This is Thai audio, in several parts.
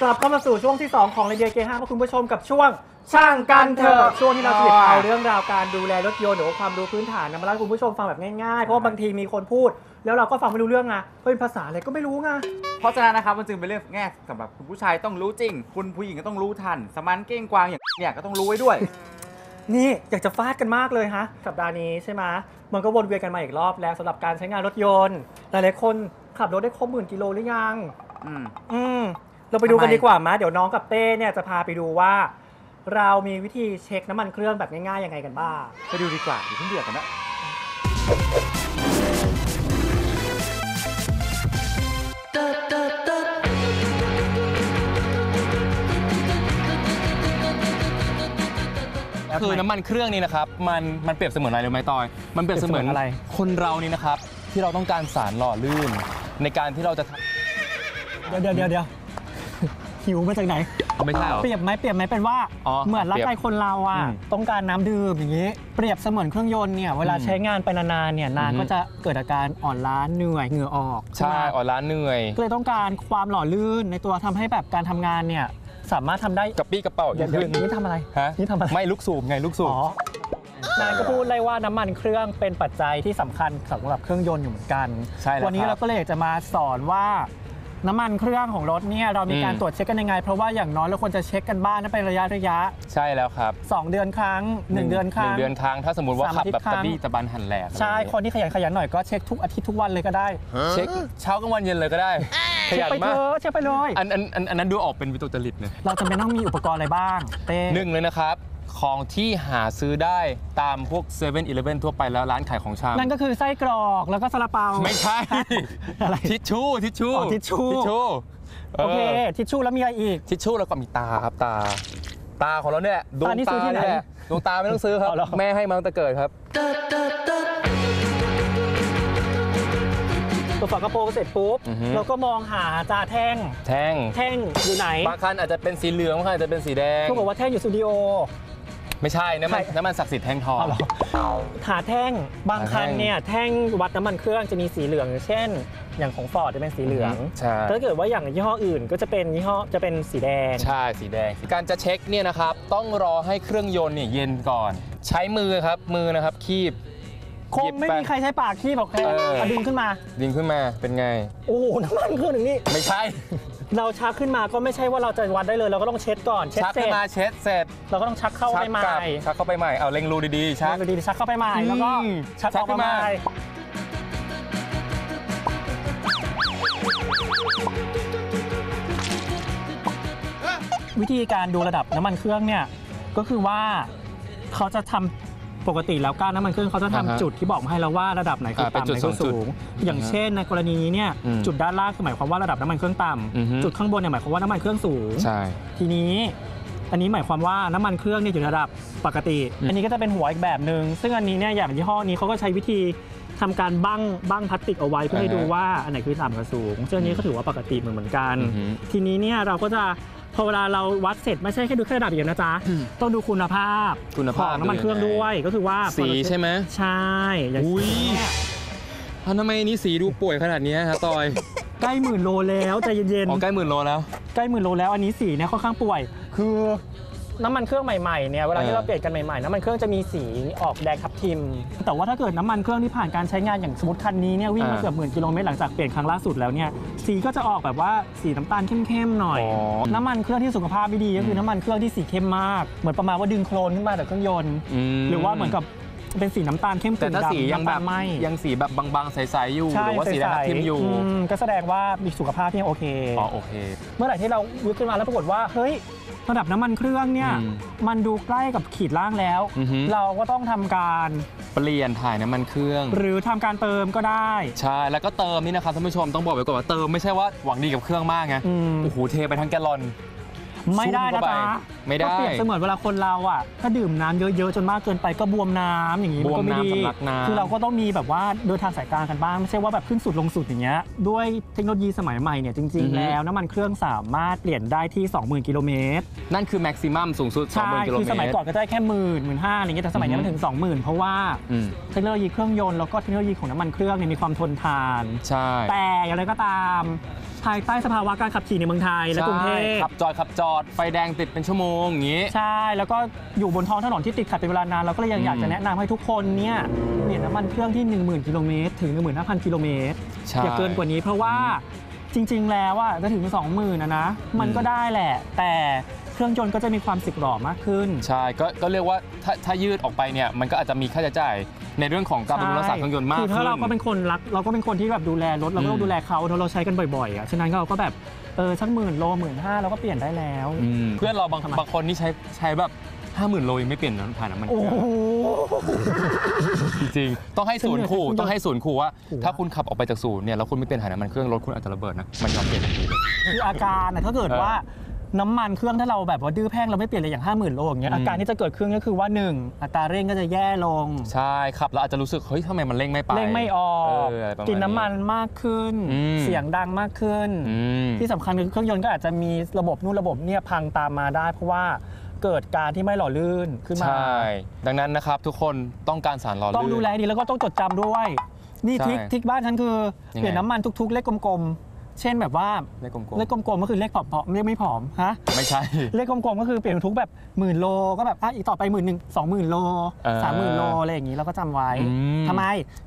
กลับเข้ามาสู่ช่วงที่ 2 ของเรเดียเกห้าคุณผู้ชมกับช่วงช่างกันเถอะช่วงที่เราจะหยิบเอาเรื่องราวการดูแลรถยนต์หรือว่าความรู้พื้นฐานนะมาเล่าให้คุณผู้ชมฟังแบบง่ายๆ เพราะว่าบางทีมีคนพูด แล้วเราก็ฟังไม่รู้เรื่องไงเพราะเป็นภาษาอะไรก็ไม่รู้ไง เพราะฉะนั้นนะครับมันจึงเป็นเรื่องแง่สำหรับคุณผู้ชายต้องรู้จริง คุณผู้หญิงก็ต้องรู้ทัน สมันเก้งกวางอย่างเนี่ยก็ต้องรู้ไว้ด้วย นี่อยากจะฟาดกันมากเลยฮะสัปดาห์นี้ใช่ไหมมันก็วนเวียนกันมาอีกรอบแล้วสำหรับการใช้งานรถยนต์หลายๆคนขับรถได้ครบหมื่นกิโลหรือยัง อืม อืม เราไปดูกันทำไมดีกว่ามาเดี๋ยวน้องกับเต้เนี่ยจะพาไปดูว่า เรามีวิธีเช็คน้ำมันเครื่องแบบง่ายๆยังไงกันบ้าง ไปดูดีกว่าอย่าเพิ่งเดือดกันนะ คือน้ำมันเครื่องนี่นะครับ มันมันเปรียบเสมือนอะไรรู้ไหมตอย มันเปรียบเสมือนเปรียบเสมือนอะไร คนเรานี่นะครับ ที่เราต้องการสารหล่อลื่น ในการที่เราจะทำ เดี๋ยวเดี๋ยวเดี๋ยวเดี๋ยว หิวมาจากไหนไม่ใช่เหรอ เปรียบไหมเปรียบไหมเป็นว่าอ๋อเหมือนร่างกายคนเราอะอืมต้องการน้ำดื่มอย่างนี้ เปรียบเสมือนเครื่องยนต์เนี่ยเวลาอืมใช้งานไปนานๆเนี่ยนานอือฮึก็จะเกิดอาการอ่อนล้าเหนื่อยเหงื่อออกใช่ไหม อ่อนล้าเหนื่อย ก็เลยต้องการความหล่อลื่นในตัวทำให้แบบการทำงานเนี่ยสามารถทำได้กระปี้กระเป๋าเดี๋ยวขึ้นเดี๋ยวนี่ทำอะไร ฮะนี่ทำอะไร ไม่ลูกสูบไงลูกสูบ อ๋อนายก็พูดเลยว่าน้ำมันเครื่องเป็นปัจจัยที่สำคัญสำหรับเครื่องยนต์อยู่เหมือนกัน ใช่แล้ววันนี้คเราบก็เลยอยากจะมาสอนว่า น้ำมันเครื่องของรถเนี่ยเรามีการอืม ตรวจเช็คกันยังไง เพราะว่าอย่างน้อยเราควรจะเช็คกันบ้างนะเป็นระยะระยะใช่แล้วครับ2เดือนครั้ง1เดือนครั้งหนึ่งเดือนครั้งถ้าสมมติว่าสามขับอาทิตย์แบบครั้ตะง บี้ตะบันหันแหลกอะไรใช่อย่างคนเงี้ยที่ขยันขยันหน่อยก็เช็คทุกอาทิตย์ทุกวันเลยก็ได้เช็คเช้ากลางวันเย็นเลยก็ได้ขเช็คยันไปมาเถกอะเช็คไปเลย อันอันอันอันนั้นดูออกเป็นวิตกจริตนะเราจำเป็นต้องมีอุปกรณ์อะไรบ้างเต้หนึ่งเลยนะครับ ของที่หาซื้อได้ตามพวก7 e เ e ่ e อทั่วไปแล้วร้านขายของชำนั่นก็คือไส้กรอกแล้วก็ซาลาเปา ไม่ใช่ อะไรทิชชู่ทิชชู่อ๋อทิชชู่ทิชชู่โอเคทิชชู่แล้วมีอะไรอีก ทิชชู่แล้วก็มีตาครับตา ตาของเราเนี่ยดวงตานี่ซื้ตาอที่ไหนเนี่ยดวงตาไม่ต้องซื้อครับเอาเหรอ แม่ให้มาตั้งแต่เกิดครับ ตัวฝากระโปรงเสร็จปุ๊บอือฮึ เราก็มองหาจ่าแท่ง แท่งแท่งอยู่ไหนบางคันอาจจะเป็นสีเหลืองบางคันอาจจะเป็นสีแดง เขาบอกว่าแท่งอยู่สตูดิโอ ไม่ใช่น้ำมันใช่ น้ำมันศักดิ์สิทธิ์แท่งทองเอาเหรอหาแท่งบางคันหาแท่งเนี่ยแท่งวัดน้ำมันเครื่องจะมีสีเหลืองอย่างเช่น อย่างของฟอร์ดจะเป็นสีเหลืองใช่ ถ้าเกิดว่าอย่างยี่ห้ออื่นก็จะเป็นยี่ห้อจะเป็นสีแดง ใช่สีแดง การจะเช็คเนี่ยนะครับ ต้องรอให้เครื่องยนต์เนี่ยเย็นก่อน ใช้มือครับมือนะครับ คีบ คงไม่มีใครใช้ปากที่บอกแค่เออ เอาดึงขึ้นมา ดึงขึ้นมาเป็นไง โอ้โหน้ำมันเครื่องหนึ่งนี่ ไม่ใช่ เราชักขึ้นมาก็ไม่ใช่ว่าเราจะวัดได้เลย เราก็ต้องเช็ดก่อนเช็ดชักเสร็ขึ้จนมาเช็ดเสร็จเราก็ต้องชักเข้าชัไปใหม่กลับชักเข้าไปใหม่เอาเล็งรูดีๆชัชักกดีๆชักเข้าไปใหม่แล้วก็อืมชักชัอกอกขึ้มานใหมาม่วิธีการดูระดับน้ำมันเครื่องเนี่ยก็คือว่าเขาจะทำ ปกติแล้วก้านน้ำมันเครื่องเขาจะทำอ่าฮะจุดที่บอกมาให้แล้วว่าระดับไหนคืออ่าเป็นต่ำจุดไหนคือสองจุสูดงอย่างเช่นในกรณีนี้เนี่ยอืมจุดด้านล่างคือหมายความว่าระดับน้ำมันเครื่องต่อือฮึำจุดข้างบนเนี่ยหมายความว่าน้ำมันเครื่องสูง ใช่ ทีนี้อันนี้หมายความว่าน้ำมันเครื่องเนี่ยอยู่ในระดับปกติ อืม อันนี้ก็จะเป็นหัวอีกแบบหนึ่งซึ่งอันนี้เนี่ยอย่างยี่ห้อนี้เขาก็ใช้วิธีทำการบั้งบั้งพลาสติกเอาไว้เพื่อให้ดูว่าอันไหนคือต่ำกับสูงซึ่งอันนี้ก็ถือว่าปกติเหมือนเหมือนกัน อือฮึ ทีนี้เนี่ยเราก็จะ พอเวลาเราวัดเสร็จไม่ใช่แค่ดูแค่ระดับอย่างเดียวนะจ๊ะ ต้องดูคุณภาพคุณขภาอพงน้ำมันเครื่องด้วยก็คือว่าพอสีเราใช่ไหมใช่อย่างอุ้ยเนี่ยอะทำไมนี่สีดูป่วยขนาดเนี้ยฮะตอยใกล้หมื่นโลแล้วใจเย็นอ๋อๆใกล้หมื่นโลแล้ว ใกล้หมื่นโลแล้วอันนี้สีเนี่ยค่อนข้างป่วย คือ น้ำมันเครื่องใหม่ๆเนี่ยเวลาที่เออเราเปลี่ยนกันใหม่ๆน้ำมันเครื่องจะมีสีออกแดงทับทิม แต่ว่าถ้าเกิดน้ำมันเครื่องที่ผ่านการใช้งานอย่างสมมติคันนี้เนี่ยวิ่งมาเกือบหมื่นกิโลเมตรหลังจากเปลี่ยนครั้งล่าสุดแล้วเนี่ยสีก็จะออกแบบว่าสีน้ำตาลเข้มๆหน่อยอ๋อน้ำมันเครื่องที่สุขภาพไม่ดีก็คือน้ำมันเครื่องที่สีเข้มมาก เหมือนประมาณว่าดึงโคลนขึ้นมาจากเครื่องยนต์มหรือว่าเหมือนกับเป็นสีน้ำตาลเข้มแต่กึ่งถ้าดำสียังแบบน้ำตาลไหมยังสีแบบบางๆ ใสๆอยู่ใช่หรือว่าสีแดงทับทิมอยู่ใสๆมก็แสดงว่ามีสุขภาพที่ยังโอเคอ๋อโอเค เมื่อไหร่ที่เรายกขึ้นมาแล้วปรากฏว่าเฮ้ย ระดับน้ำมันเครื่องเนี่ยอืม มันดูใกล้กับขีดล่างแล้ว อือฮึ เราก็ต้องทำการเปลี่ยนถ่ายน้ำมันเครื่อง หรือทำการเติมก็ได้ ใช่ แล้วก็เติมนี่นะครับท่านผู้ชมต้องบอกไว้ก่อนว่าเติมไม่ใช่ว่าหวังดีกับเครื่องมากไง อืม โอ้โห เทไปทั้งแกลลอน ไม่ได้นะจ๊ะไม่ได้ก็เปรียบเสมือนเวลาคนเราอะ ถ้าดื่มน้ำเยอะๆ จนมากเกินไปก็บวมน้ำอย่างนี้มันก็ไม่ดี บวมน้ำสำลักน้ำ คือเราก็ต้องมีแบบว่าเดินทางสายกลางกันบ้าง ไม่ใช่ว่าแบบขึ้นสุดลงสุดอย่างเงี้ยด้วยเทคโนโลยีสมัยใหม่เนี่ยจริง ๆ แล้วน้ำมันเครื่องสามารถเปลี่ยนได้ที่ 20,000 กิโลเมตร นั่นคือแม็กซิมัมสูงสุดใช่ 20,000กิโลคือเมสมัยตรก่อนก็ได้แค่หมื่นหมื่นห้าอะไรเงี้ยแต่สมัยนี้อือมันฮึถึง 20,000 เพราะว่าอืม เทคโนโลยีเครื่องยนต์แล้วก็เทคโนโลยีของน้ำมันเครื่องเนี่ยมีความทนทาน ใช่ แต่อย่างไรก็ตาม ภายใต้สภาวะการขับขี่ในเมืองไทยและกรุงเทพ ใช่ขับจอดขับจอด ไฟแดงติดเป็นชั่วโมงอย่างนี้ ใช่ แล้วก็อยู่บนท้องถนนที่ติดขัดเป็นเวลานานเราก็เลยยังอืมอยากจะแนะนำให้ทุกคนเนี่ยเปลี่ยนน้ำมันเครื่องที่ 10,000กิโลเมตรถึง 15,000กิโลเมตรใช่ อย่าเกินกว่านี้เพราะว่าจริง ๆ แล้วอะจะถึง 20,000นะนะ มันก็ได้แหละ แต่ เครื่องยนต์ก็จะมีความสึกหรอมากขึ้น ใช่ก็ก็เรียกว่าถ้าถ้ายืดออกไปเนี่ยมันก็อาจจะมีค่าใช้จ่ายในเรื่องของการบำรุงรักษาเครื่องยนต์มากคือขึ้ถ้านเราก็เป็นคนรักเราก็เป็นคนที่แบบดูแลรถเราก็ต้ออืงม ดูแลเขาเนอะเราใช้กันบ่อยๆอะฉะนั้นเราก็แบบเออสักหมื่นโลหมื่นห้าเราก็เปลี่ยนได้แล้ว อืมเพื่อนเราบางทำไม บางคนนี่ใช้ใช้แบบห้าหมื่นโลยังไม่เปลี่ยนถ่านน้ำมันเคโอ้รื่องโห จริงๆต้องให้ศูนย์ขู่ฉันเหนื่อยต้องให้ศูนย์ขู่ว่า ขู่ว่า ถ้าคุณขับออกไปจากศูนย์เนี่ยแล้วคุณไม่เปลี่ยนถ่านน้ำมันเครื่องรถคุณอาจจะระเบิดนะมันยอมเปลี่ยนทันทีเลยคืออาการน่ะถ้าเกิดเออว่า น้ำมันเครื่องถ้าเราแบบว่าดื้อแพ่งเราไม่เปลี่ยนเลยอย่าง 5 0,000 โลอย่างเงี้ยอืม อาการที่จะเกิดขึ้นก็คือว่า 1 อัตราเร่งก็จะแย่ลง ใช่ขับแล้วอาจจะรู้สึกเฮ้ยทำไมมันเร่งไม่ไปเร่งไม่ออก เอออะไรประมาณ กินน้ำมันมากขึ้น อืม เสียงดังมากขึ้น อืม ที่สำคัญคือเครื่องยนต์ก็อาจจะมีระบบนู่นระบบเนี่ยพังตามมาได้ เพราะว่าเกิดการที่ไม่หล่อลื่นขึ้นมา ใช่ ดังนั้นนะครับทุกคนต้องการสารหล่อลื่น ต้องดูแลดีแล้วก็ต้องจดจำด้วย นี่ใช่ทริคทริคบ้านฉันคือ ยังไง เปลี่ยนน้ำมันทุกๆ เลขกลมๆ เช่นแบบว่าเลขกลมเลขกลมๆก็คือเลขผอมๆเลขไม่ผอมฮะๆไม่ใช่ เลขกลมๆก็คือเปลี่ยนทุกแบบหมื่นโลก็แบบอะอีกต่อไปหมื่นหนึ่งสองหมื่นโลเออสามหมื่นโลอะไรอย่างนี้เราก็จำไว้อืม ทำไม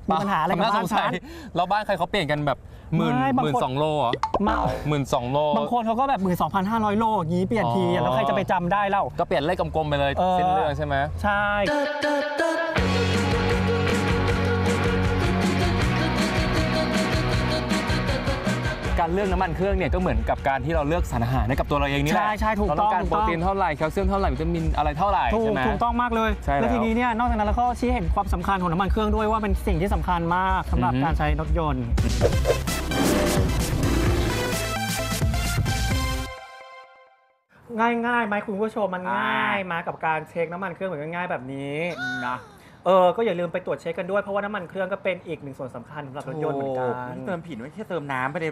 มีปัญหาอะไรกับน่บ้านสงสัฉัยนแล้วบ้านใครเขาเปลี่ยนกันแบบหมื่นไม่บางหมื่นคนสองโลเหรอมาหมื่นสองโล บางคนเขาก็แบบหมื่นสองพันห้าร้อยโลอย่างนี้เปลี่ยนทีอ๋อ แล้วใครจะไปจำได้เล่า ก็เปลี่ยนเลขกลมๆไปเลยเออสิ้นเรื่องใช่ไหม ใช่ การเลือกน้ำมันเครื่องเนี่ยก็เหมือนกับการที่เราเลือกสารอาหารให้กับตัวเราเองนี่แหละใช่ใช่ถูกเราต้ต้อองงการถูกโปรต้อง ตีนเท่าไหร่แคลเซียมเท่าไหร่วิตามินอะไรเท่าไหร่ถูกใช่ไหม ถูกต้องมากเลยใช่แล้วแล้วทีนี้เนี่ยนอกจากนั้นเราก็ชี้เห็นความสำคัญของน้ำมันเครื่องด้วยว่าเป็นสิ่งที่สำคัญมากสำหรับอือฮึ การใช้รถยนต์ ง่ายๆไหมคุณผู้ชมมันง่ายมากับการเช็คน้ำมันเครื่องเหมือนง่ายๆแบบนี้นะเออก็อย่าลืมไปตรวจเช็คกันด้วยเพราะว่าน้ำมันเครื่องก็เป็นอีกหนึ่งส่วนสำคัญสำหรับรถยนต์เหมือนกันเติมผิดไม่ใช่เติมน้ำไปใน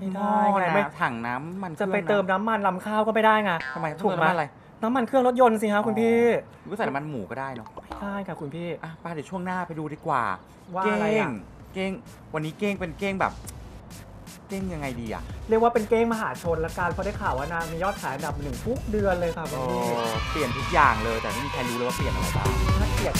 ไม่ได้หม้อไงนะไม่ถังน้ำมันจะไปเติมน้ำมันลำข้าวก็ไม่ได้ไงทำไมถูถูกกไหมอะไรน้ำมันเครื่องรถยนต์สิครับคุณพี่ก็ใส่น้ำมันหมูก็ได้เนาะไม่ได้ค่ะคุณพี่อะป้าเดี๋ยวช่วงหน้าไปดูดีกว่าว่าเก้อะไรงอะเก้งวันนี้เก้งเป็นเก้งแบบเก้งยังไงดีอะเรียกว่าเป็นเก้งมหาชนละกันเพราะได้ข่าวว่านางมียอดขายอันดับหนึ่งทุกเดือนเลยค่ะคุณโอ้พี่เปลี่ยนทุกอย่างเลยแต่ไม่มีใครรู้เลยว่าเปลี่ยนอะไรบ้างน่าเกลียด